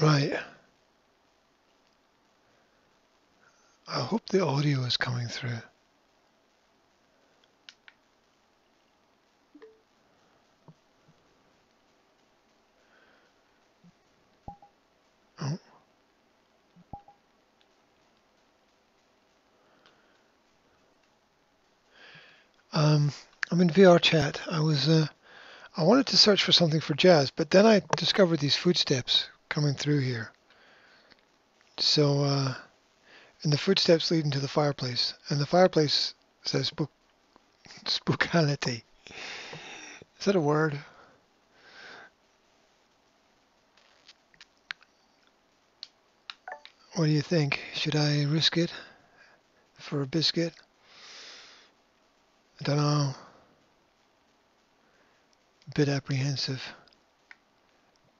Right. I hope the audio is coming through. Oh. Um, I'm in VR chat. I was uh, I wanted to search for something for jazz, but then I discovered these footsteps coming through here. So, uh, and the footsteps leading to the fireplace, and the fireplace says spook, spookality. Is that a word? What do you think? Should I risk it for a biscuit? I don't know. A bit apprehensive.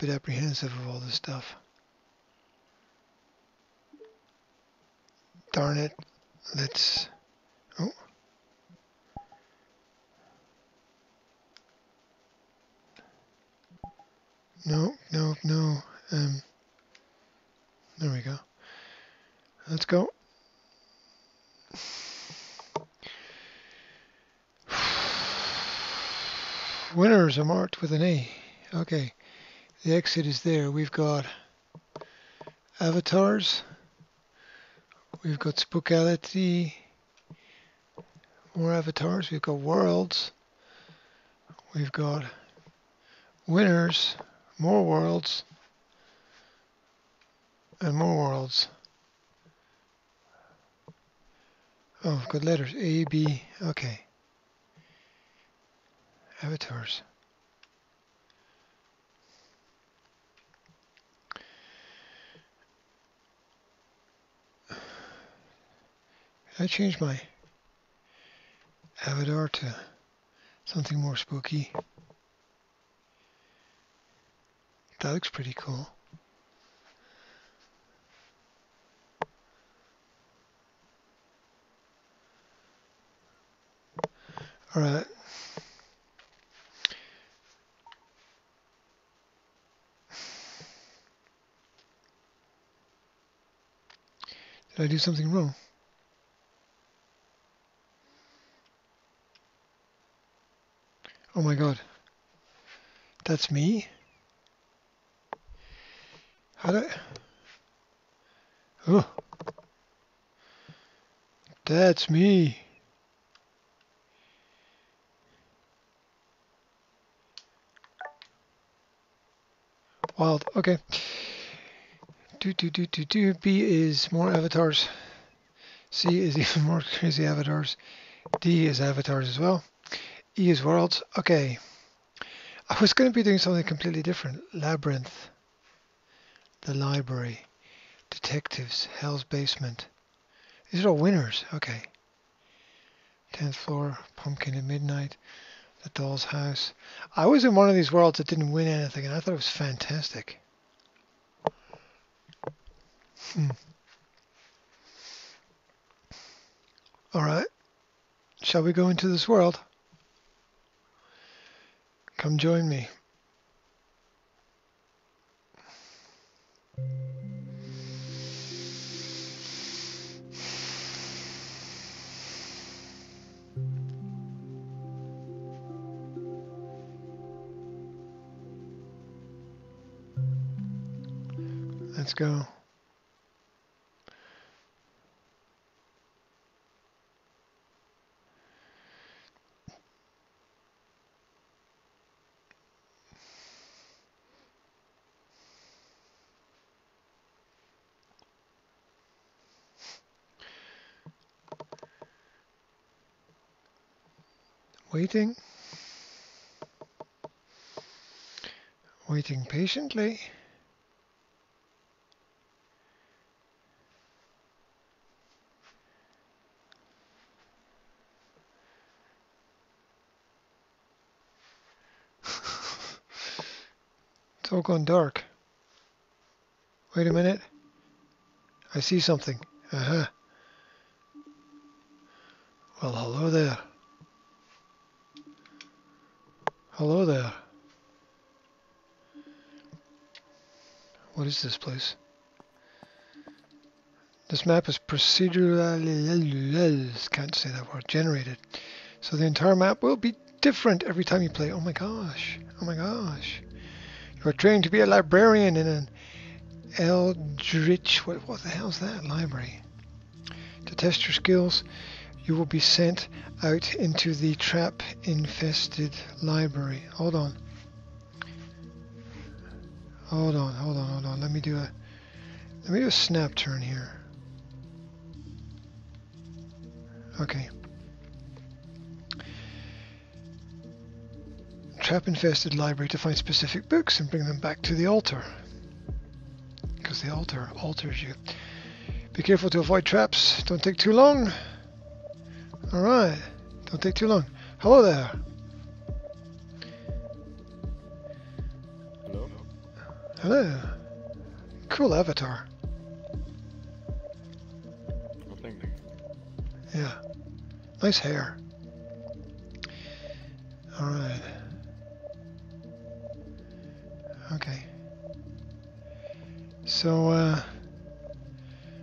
Bit apprehensive of all this stuff. Darn it. Let's... Oh. No, no, no. Um, there we go. Let's go. Winners are marked with an A. Okay. The exit is there. We've got avatars. We've got spookality. More avatars. We've got worlds. We've got winners. More worlds. And more worlds. Oh, I've got letters. A, B. Okay. Avatars. I change my avatar to something more spooky. That looks pretty cool. All right. Did I do something wrong? Oh my god. That's me? How do I... Oh. That's me. Wild. Okay. Do do do do do. B is more avatars. C is even more crazy avatars. D is avatars as well. E is worlds. Okay. I was going to be doing something completely different. Labyrinth. The library. Detectives. Hell's basement. These are all winners. Okay. 10th floor. Pumpkin at midnight. The doll's house. I was in one of these worlds that didn't win anything and I thought it was fantastic. Hmm. All right. Shall we go into this world? Come join me. Let's go. Waiting. Waiting patiently. It's all gone dark. Wait a minute. I see something. Uh-huh. Well, hello there. Hello there. What is this place? This map is procedurally, can't say that word, generated. So the entire map will be different every time you play. Oh my gosh. Oh my gosh. You are trained to be a librarian in an Eldritch, what, what the hell's that? Library. To test your skills, you will be sent out into the trap-infested library. Hold on. Hold on, hold on, hold on. Let me do a let me do a snap turn here. Okay. Trap-infested library to find specific books and bring them back to the altar. Because the altar alters you. Be careful to avoid traps. Don't take too long. Alright. Don't take too long. Hello there. Hello? Hello. Cool avatar. Oh, thank you. Yeah. Nice hair. Alright. Okay. So, uh,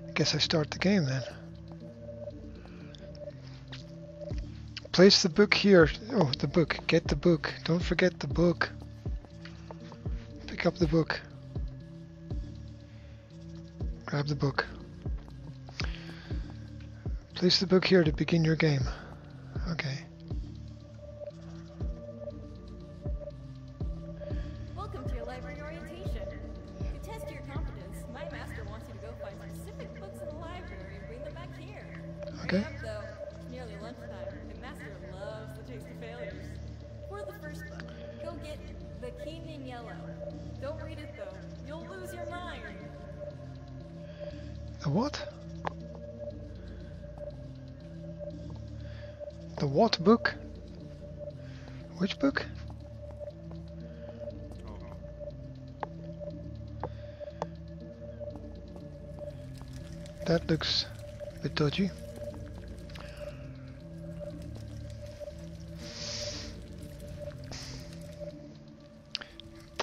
I guess I start the game then. Place the book here. Oh, the book. Get the book. Don't forget the book. Pick up the book. Grab the book. Place the book here to begin your game.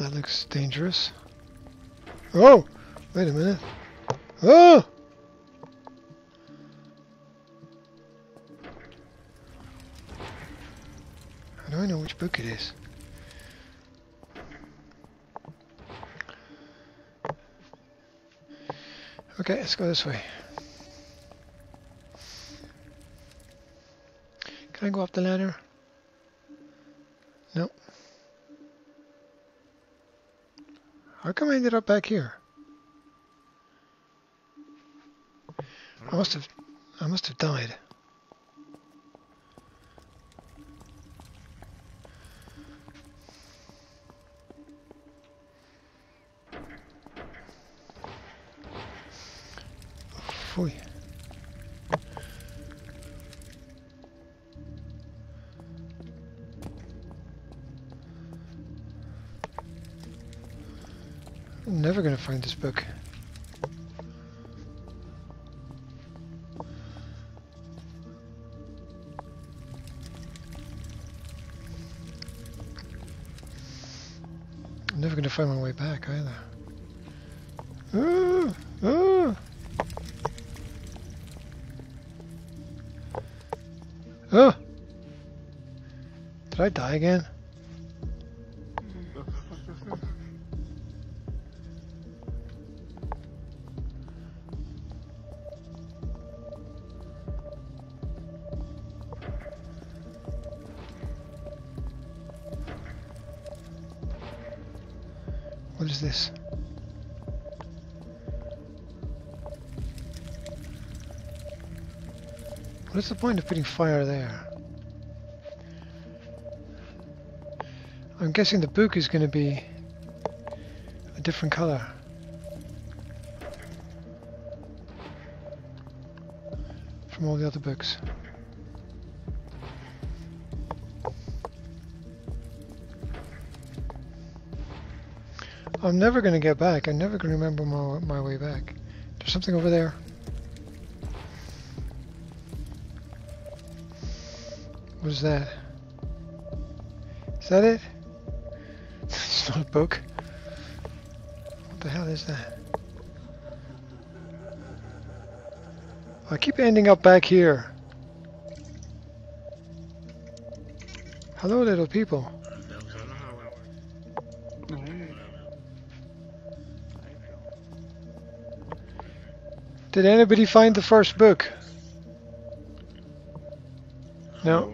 That looks dangerous. Oh! Wait a minute. Oh! I know which book it is? Okay, let's go this way. Can I go up the ladder? No. How come I ended up back here? I must have I must have died. Phew. Find this book. I'm never gonna find my way back either. Ah, ah. Oh! Did I die again? What is the point of putting fire there? I'm guessing the book is going to be a different color. From all the other books. I'm never going to get back. I'm never going to remember my, my way back. There's something over there. What is that? Is that it? it's not a book. What the hell is that? I keep ending up back here. Hello, little people. Did anybody find the first book? No.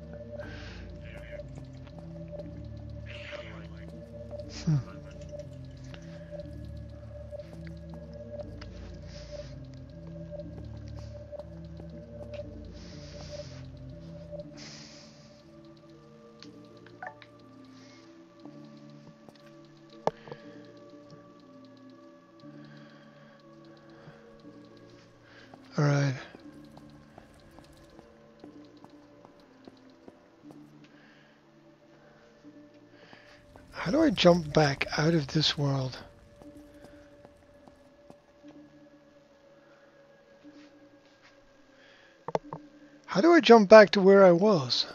do I jump back out of this world? How do I jump back to where I was?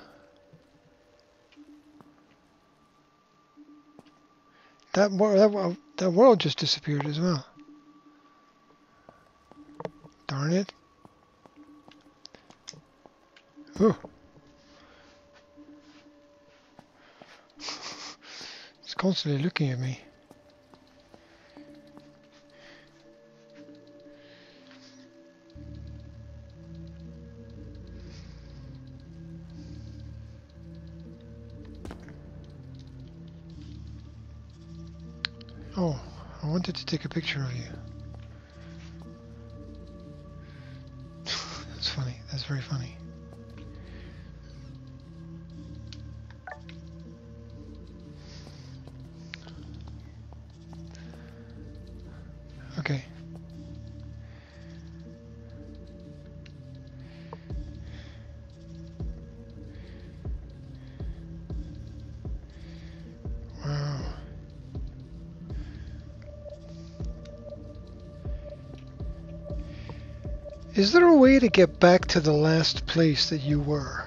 That, that, that world just disappeared as well. Darn it. Ooh. Constantly looking at me. Oh, I wanted to take a picture of you. That's funny. That's very funny. Is there a way to get back to the last place that you were?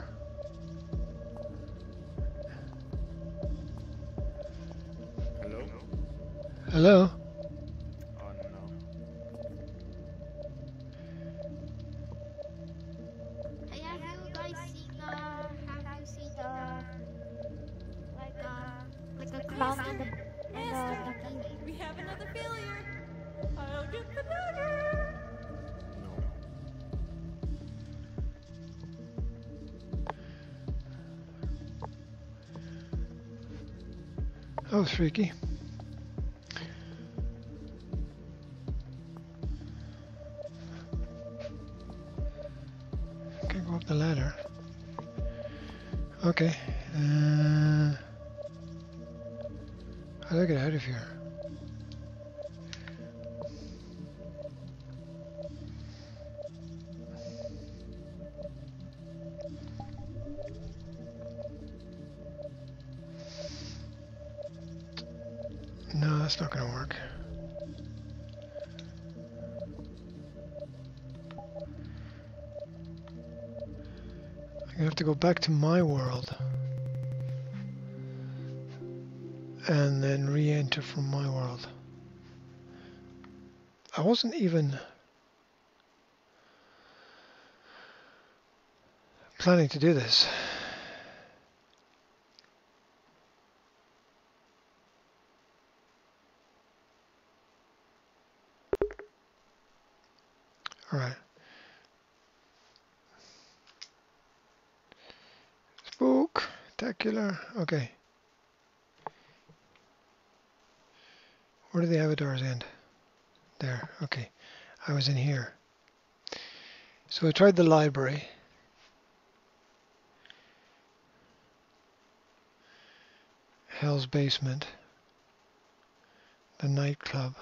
That's not to work. I'm to have to go back to my world. And then re-enter from my world. I wasn't even planning to do this. All right. Spectacular. Okay. Where do the avatars end? There. Okay. I was in here. So I tried the library. Hell's Basement. The nightclub.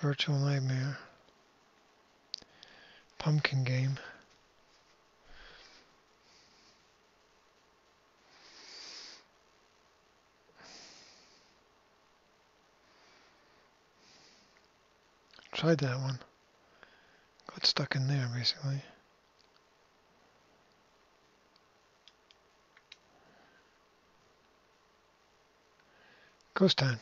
Virtual Nightmare. Pumpkin game. Tried that one got stuck in there basically. Ghost Town.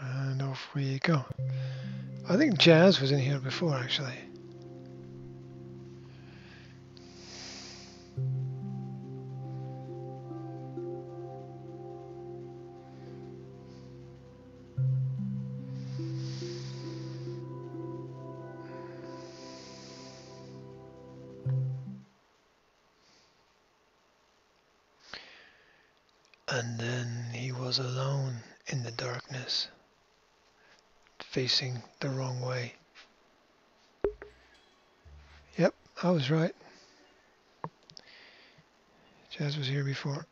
And off we go. I think Jazz was in here before actually. Facing the wrong way. Yep, I was right. Jazz was here before.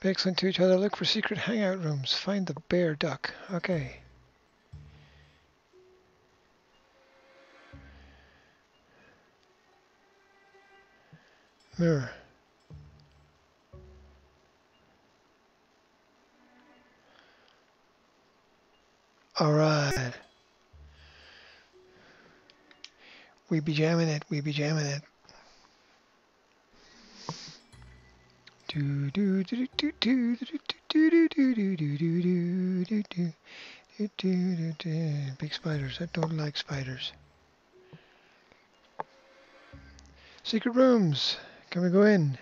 Be excellent to each other. Look for secret hangout rooms. Find the bear duck. Okay. Mirror. Alright. We be jamming it, we be jamming it. Do do do do do do do do do do do do do do Big spiders. I don't like spiders. Secret rooms. Can we go in?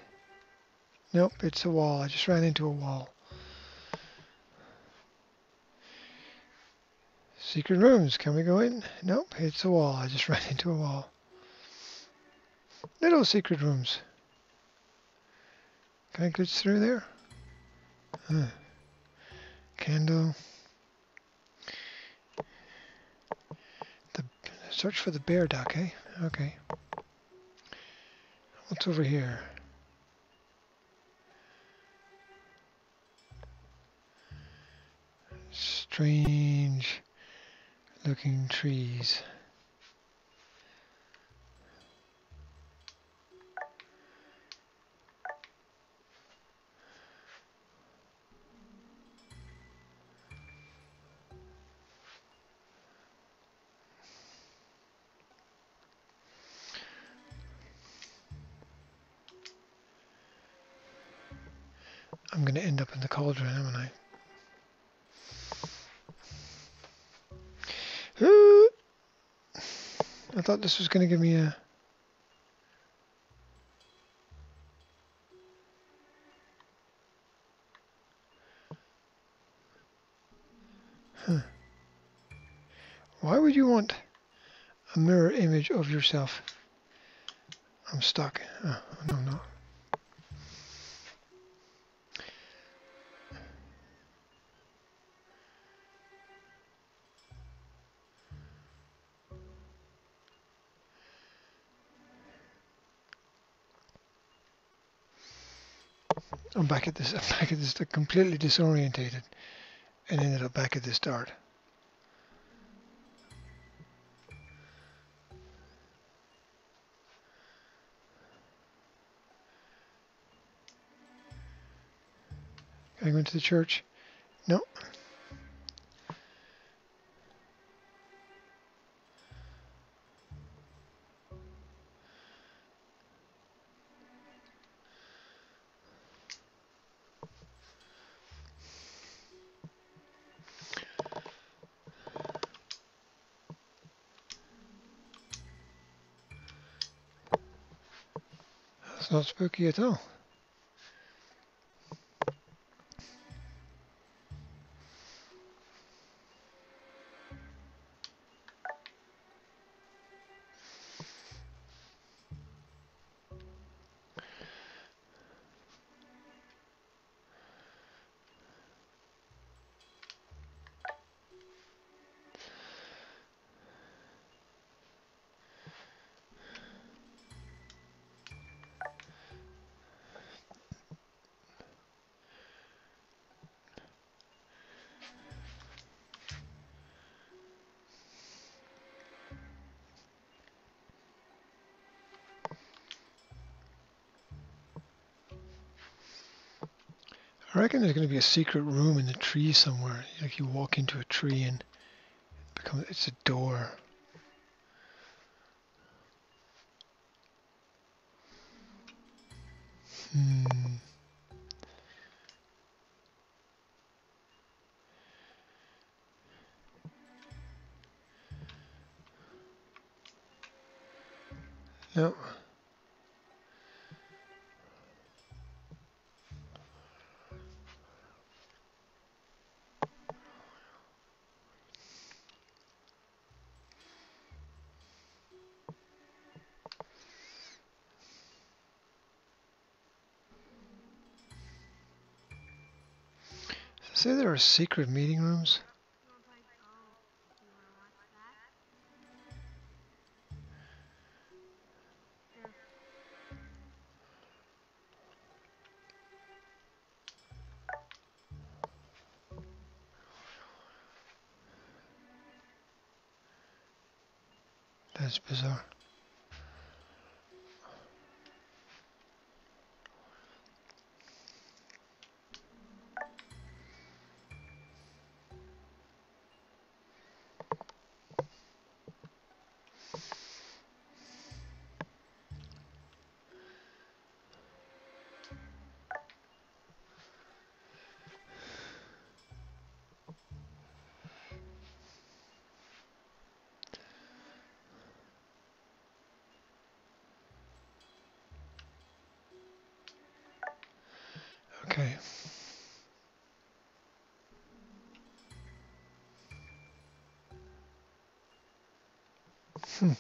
Nope, it's a wall. I just ran into a wall. Secret rooms. Can we go in? Nope, it's a wall. I just ran into a wall. Little secret rooms. Can I glitch through there? Huh. Candle. The search for the bear duck, eh? Okay. What's over here? Strange looking trees. Thought this was going to give me a... Why would you want a mirror image of yourself? I'm stuck. Oh, no, no. I'm back at this. I'm back at this. Completely disorientated, and ended up back at the start. I go into the church? No. Not spooky at all. I reckon there's going to be a secret room in the tree somewhere. Like you walk into a tree and it's a door. Say there are secret meeting rooms. That's bizarre.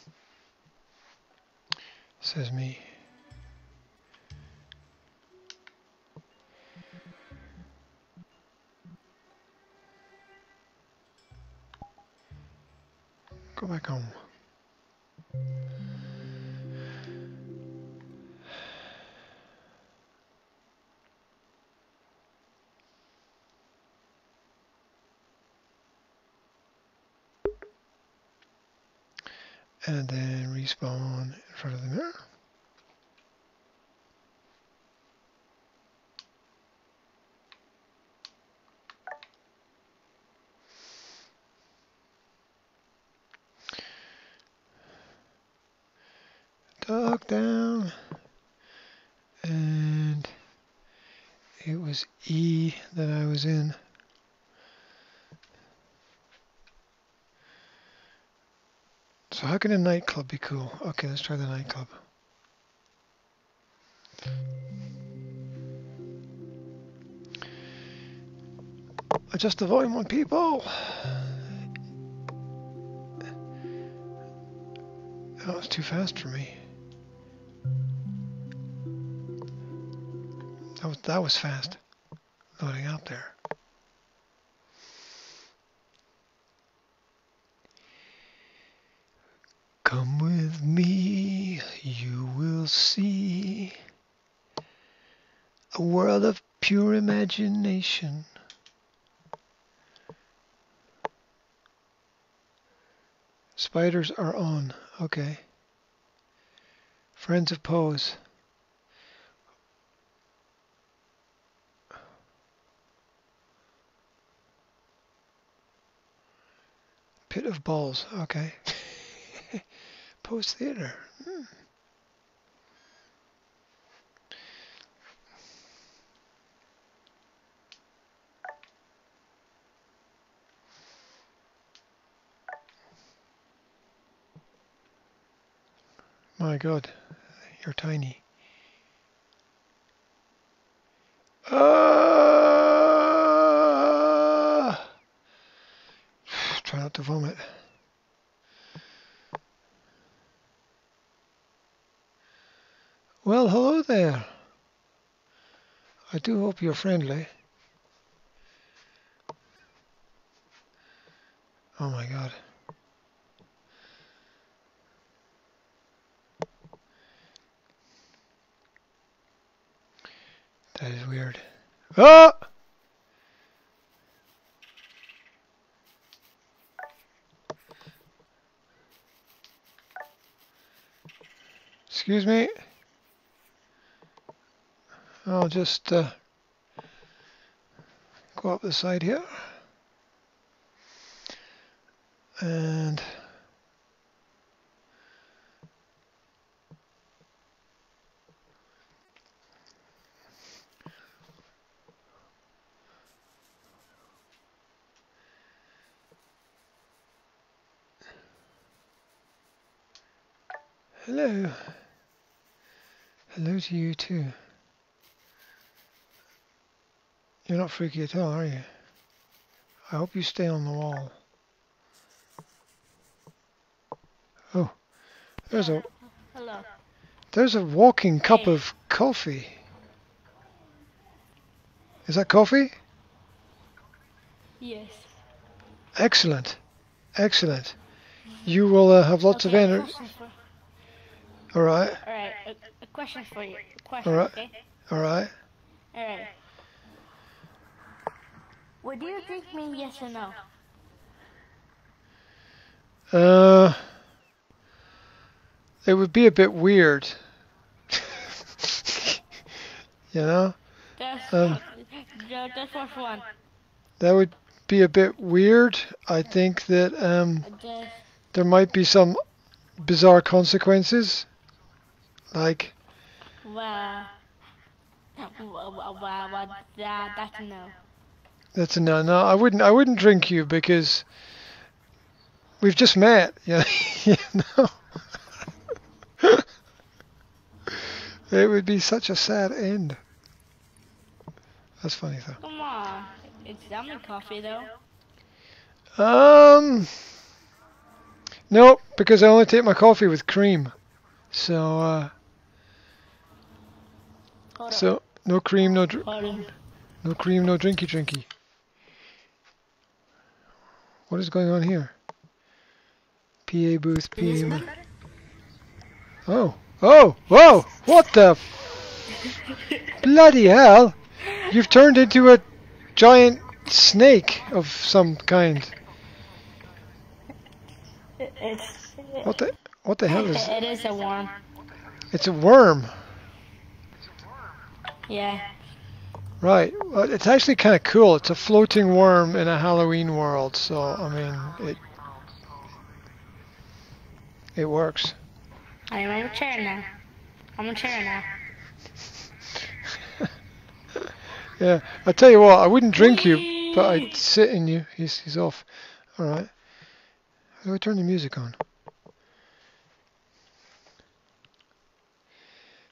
Says me. Go back home. And then respawn in front of the mirror. Dug down and it was E that I was in. Can a nightclub be cool? Okay, let's try the nightclub. Adjust the volume on people. That was too fast for me. That was that was fast. Loading out there. Come with me, you will see a world of pure imagination. Spiders are on. Okay. Friends of Pose. Pit of Balls. Okay. Pose Theater. Hmm. My God, you're tiny. Ah! Try not to vomit. Well, hello there. I do hope you're friendly. Oh my god. That is weird. Oh! Excuse me. I'll just uh, go up the side here. And hello. Hello to you too. You're not freaky at all, are you? I hope you stay on the wall. Oh, there's a Hello. there's a walking cup Hey. of coffee. Is that coffee? Yes. Excellent, excellent. You will uh, have lots okay, of energy. All right, All right. A, a question for you. A question. All right. Okay. all right. All right. Would you drink me? Yes or no? Uh, it would be a bit weird. you know, That's Um. that's that would be a bit weird. I think that um, there might be some bizarre consequences. Like, wow. Wow, wow, wow, that, that's no. That's a no. No, I wouldn't. I wouldn't drink you because we've just met. Know. you know? it would be such a sad end. That's funny though. Come on. It's yummy coffee though. Um, no, because I only take my coffee with cream. So, uh, so no cream, no dr-. No cream, no drinky drinky. What is going on here? PA booth, PA. Oh, oh, whoa! What the bloody hell? You've turned into a giant snake of some kind. It's What the? What the hell is? it is a worm. It's a worm. Yeah. Right. Well, it's actually kind of cool. It's a floating worm in a Halloween world. So I mean, it it works. I am a chair now. I'm a chair now. Yeah. I tell you what, I wouldn't drink you, but I'd sit in you. He's he's off. All right. How do I turn the music on?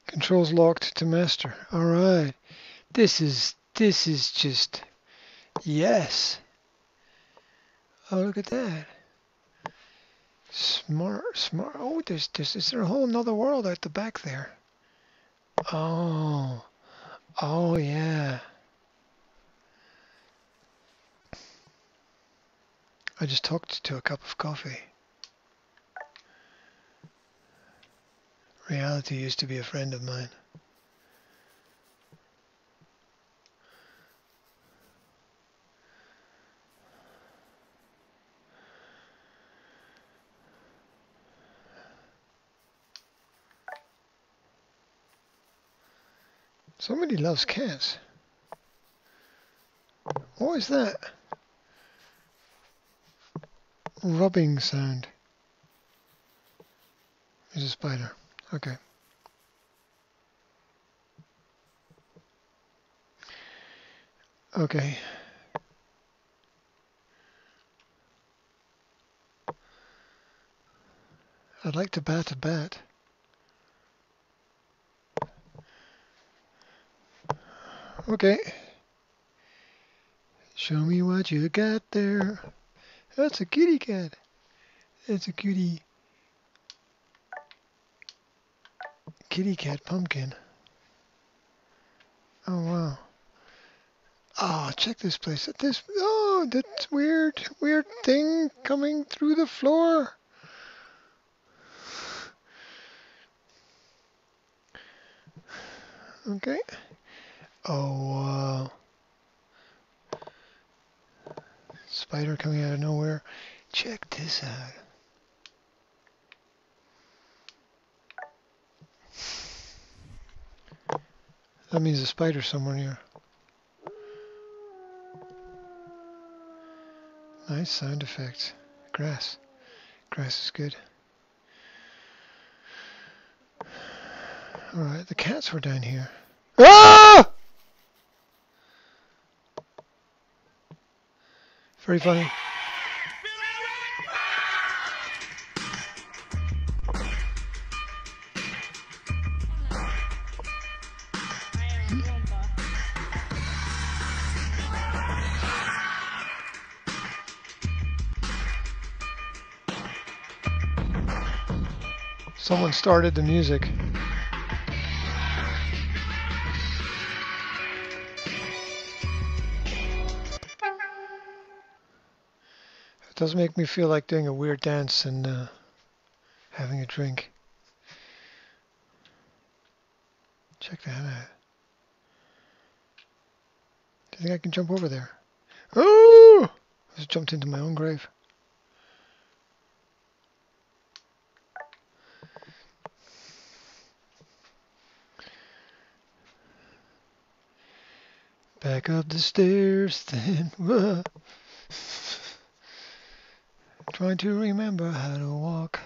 Controls locked to master. All right. This is this is just yes. Oh, look at that. Smart, smart. Oh, there's, there's, is there a whole another world out the back there? Oh, oh yeah. I just talked to a cup of coffee. Reality used to be a friend of mine. Somebody loves cats. What is that? Rubbing sound. There's a spider. Okay. Okay. I'd like to bat a bat. Okay. Show me what you got there. That's a kitty cat. That's a cutie. Kitty cat pumpkin. Oh wow. Oh, check this place. This oh, that's weird, weird thing coming through the floor. Okay. Oh, uh, spider coming out of nowhere. Check this out. That means a spider somewhere near. Nice sound effects. Grass. Grass is good. Alright, the cats were down here. Ah! pretty funny. Someone started the music. Does make me feel like doing a weird dance and uh, having a drink. Check that out. Do you think I can jump over there? Oh! I just jumped into my own grave. Back up the stairs, then. Trying to remember how to walk.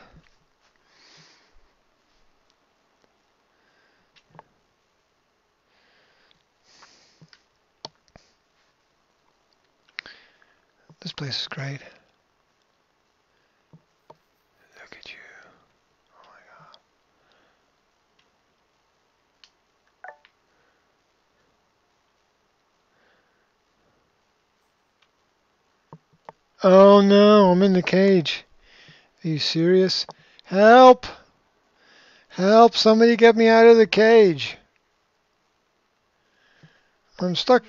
This place is great. Look at you. Oh my god. Oh I'm in the cage. Are you serious? Help! Help! Somebody get me out of the cage. I'm stuck.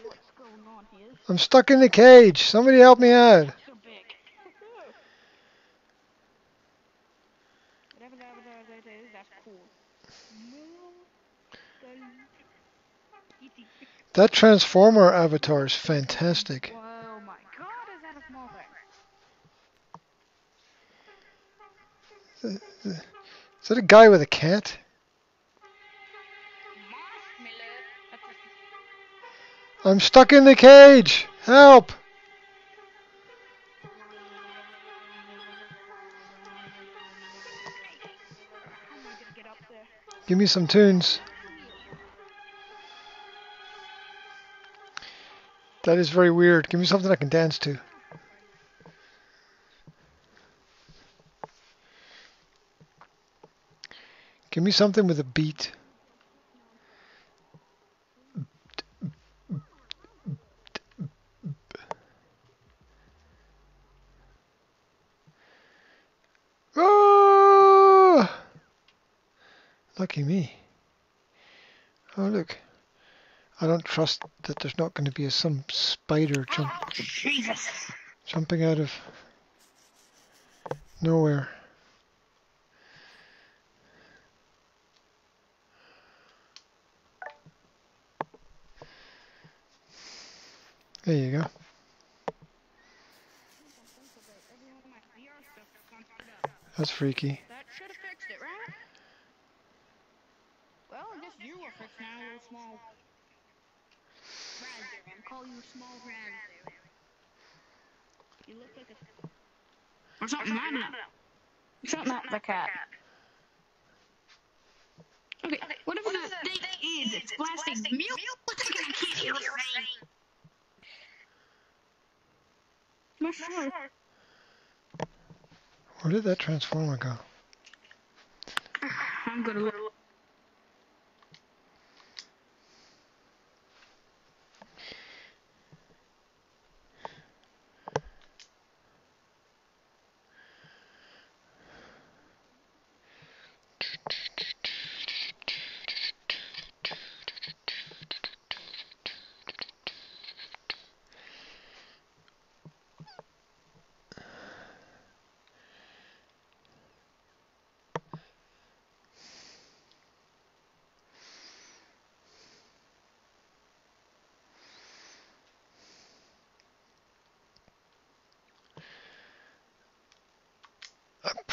I'm stuck in the cage. Somebody help me out. That Transformer avatar is fantastic. Oh my god, is that a small thing? Is that a guy with a cat? I'm stuck in the cage. Help! Give me some tunes. That is very weird. Give me something I can dance to. Give me something with a beat. Ah! Lucky me. Oh look. I don't trust that there's not going to be a, some spider jump, Jesus. jumping out of nowhere. There you go. That's in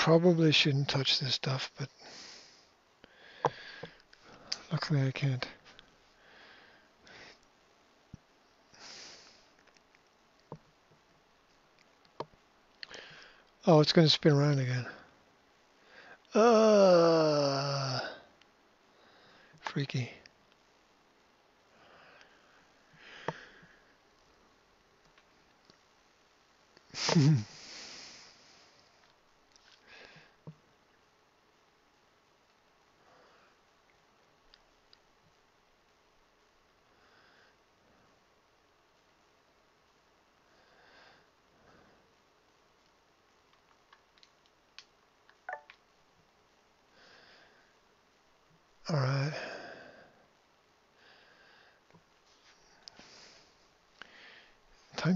probably shouldn't touch this stuff, but luckily I can't. Oh, it's going to spin around again. Uh, freaky.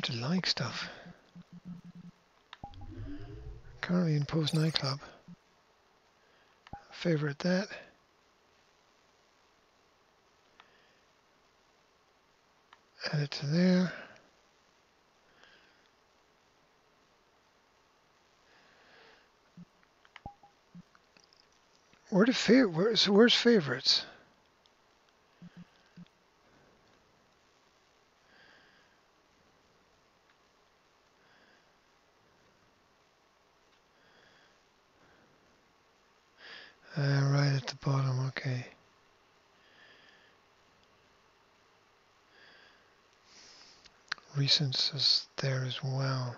to like stuff. Currently in Post Nightclub. Favorite that. Add it to there. Where do fa- where, so where's favorites? Uh, right at the bottom, okay. Is there as well.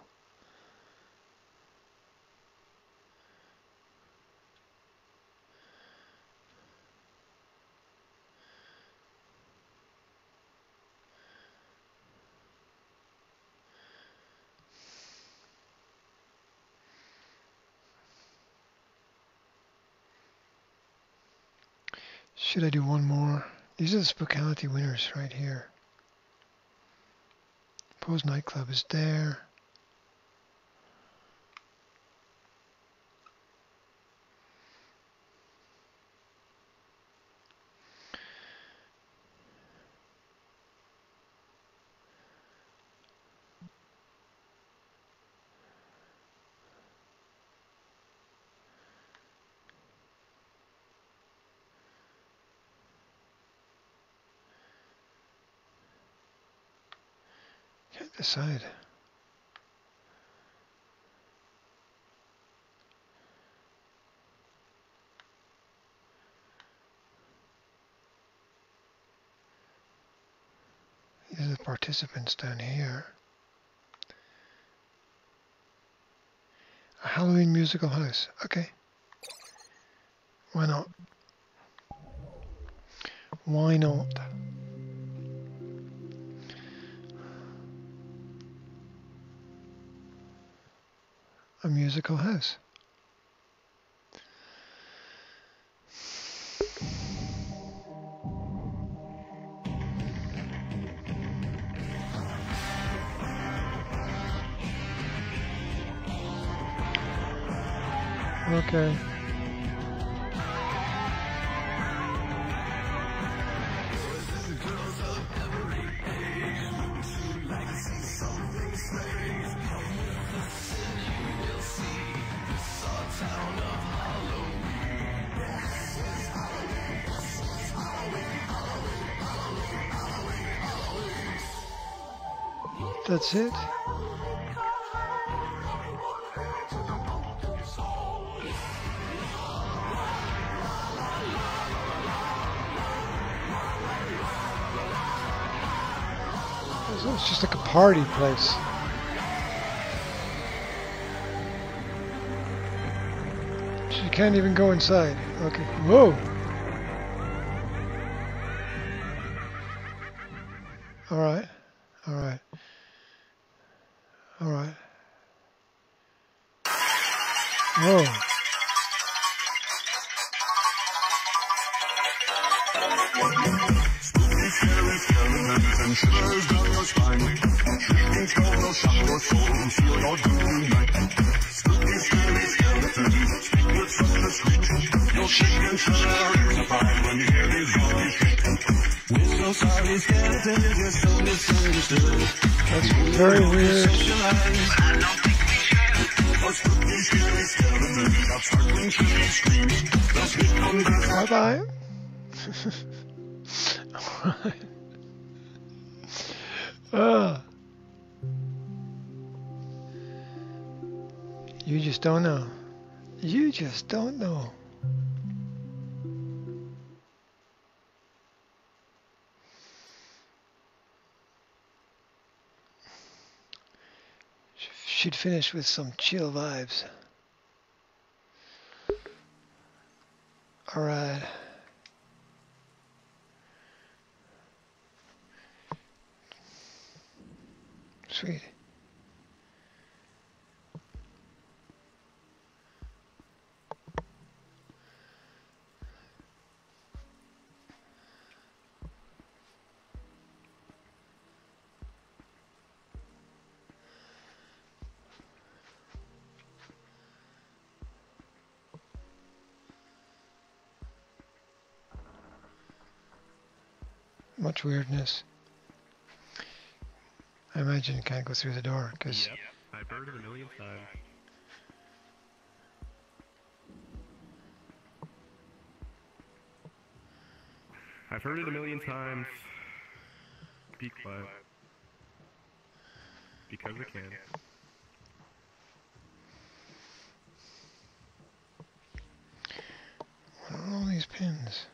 Should I do one more? These are the Spookality winners right here. Pose nightclub is there. Can't. These are the participants down here. A Halloween musical house. Okay. Why not? Why not? A musical house. Okay. That's it. It's just like a party place. You can't even go inside. Okay. Whoa. All right. All right. Just don't know. You just don't know. Should finish with some chill vibes. All right. Sweet. Much weirdness. I imagine you can't go through the door because Yep, I've heard it a million times. I've heard it a million times. Be quiet. Because I can. what are all these pins?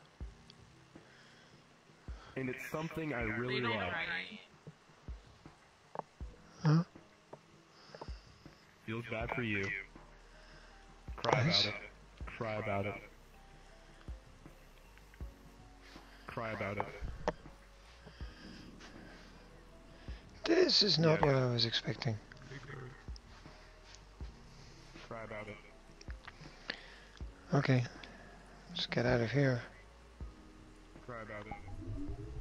And it's something I really Read all like. Huh? Feels bad for you. Cry about it. Cry about it. Cry about it. This is not Yeah. what I was expecting. Cry about it. Okay, let's get out of here. Cry about it.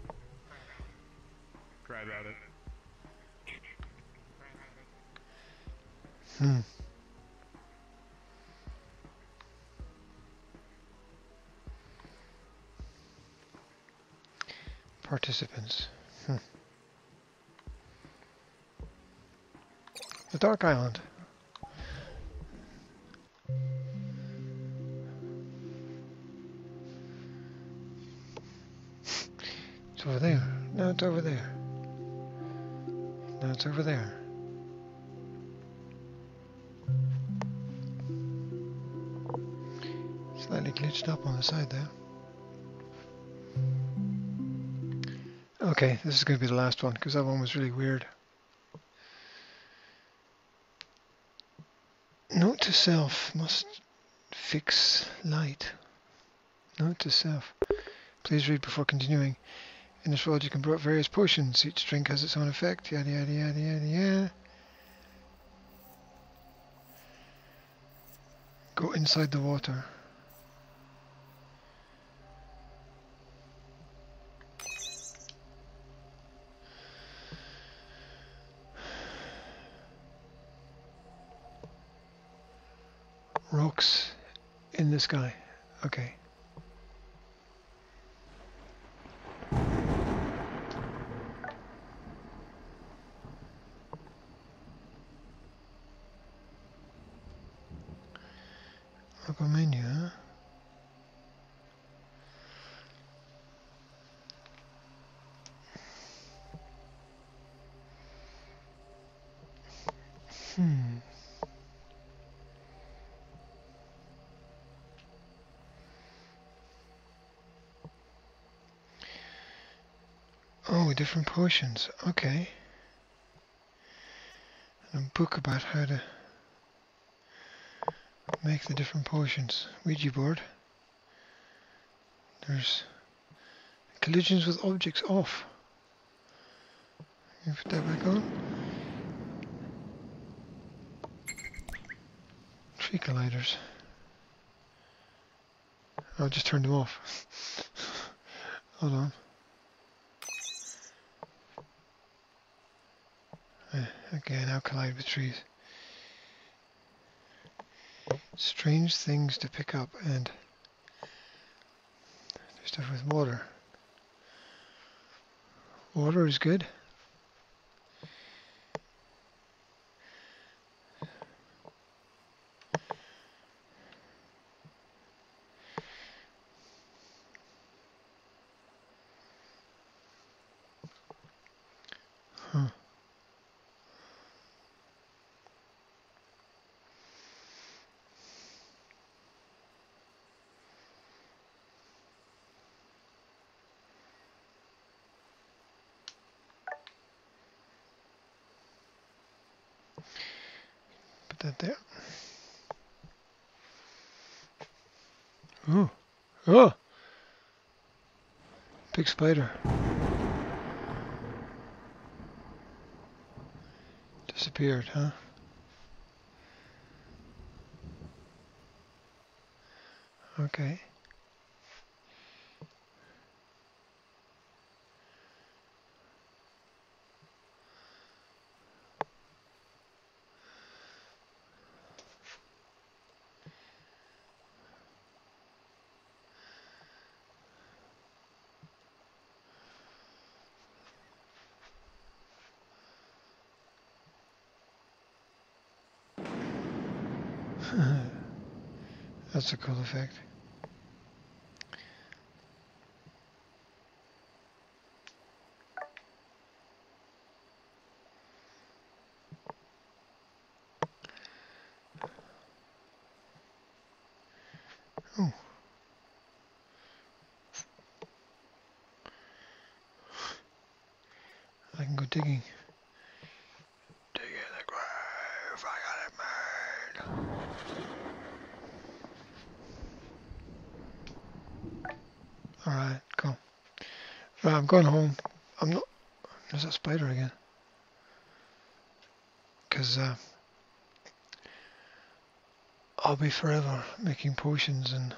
Cry about it. Hmm. Participants. Hmm. The Dark Island. It's over there. No, it's over there. It's over there. Slightly glitched up on the side there. Okay, this is going to be the last one because that one was really weird. Note to self must fix light. Note to self. Please read before continuing. In this world you can brew up various potions. Each drink has its own effect. Yada yada yada yada yada. Go inside the water. Rocks in the sky. Okay. Menu. Hmm. Oh, different potions. Okay. And a book about how to make the different potions. Ouija board. There's collisions with objects off. You put that back on. Tree colliders. I'll just turn them off. Hold on. Eh, Okay, now collide with trees. Strange things to pick up and stuff with water. Water is good. That there. Oh, oh, big spider. Disappeared, huh? Okay. That's a cool effect. Oh. I can go digging. Dig in the grave, I got it made. Alright, cool. Right, I'm going home. I'm not. There's that spider again. Because uh, I'll be forever making potions and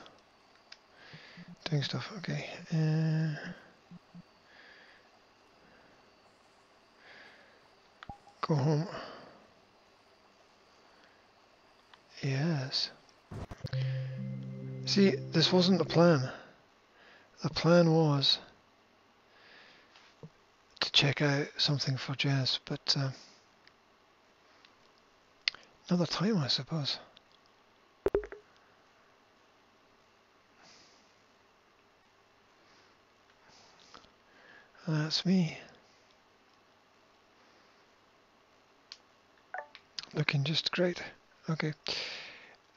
doing stuff. Okay. Uh, go home. Yes. See, this wasn't the plan. The plan was check out something for Jess, but uh, another time, I suppose. That's me. Looking just great. Okay.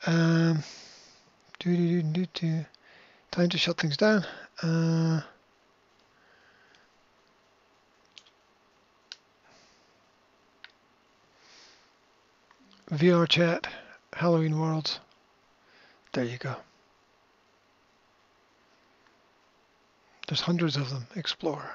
Um. Time to shut things down. Uh, VR chat, Halloween Worlds. There you go. There's hundreds of them. Explore.